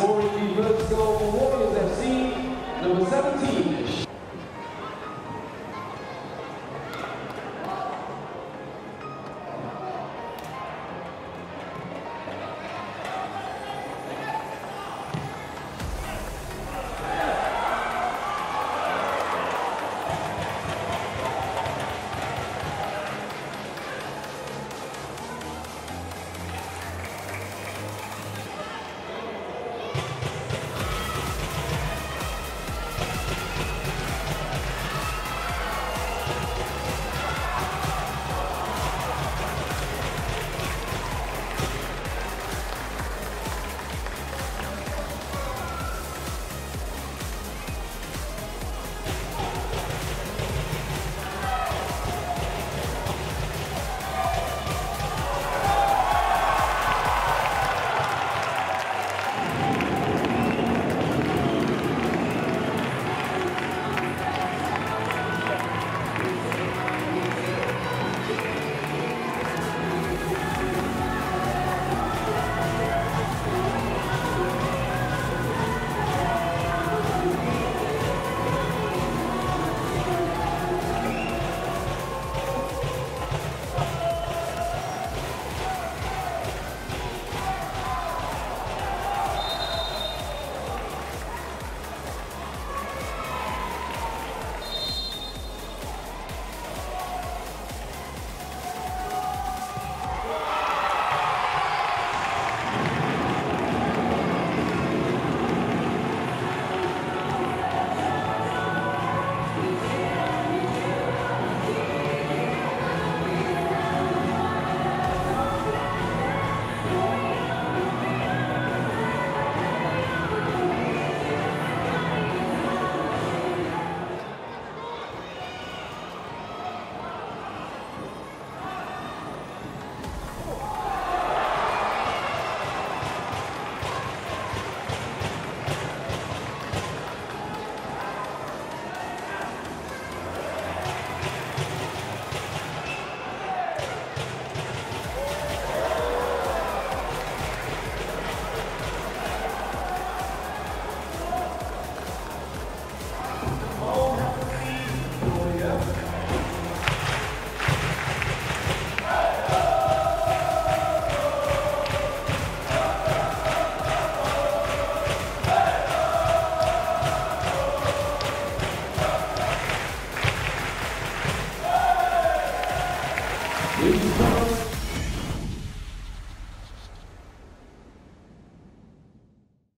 For the Let's Warriors FC, number 17. And gentlemen,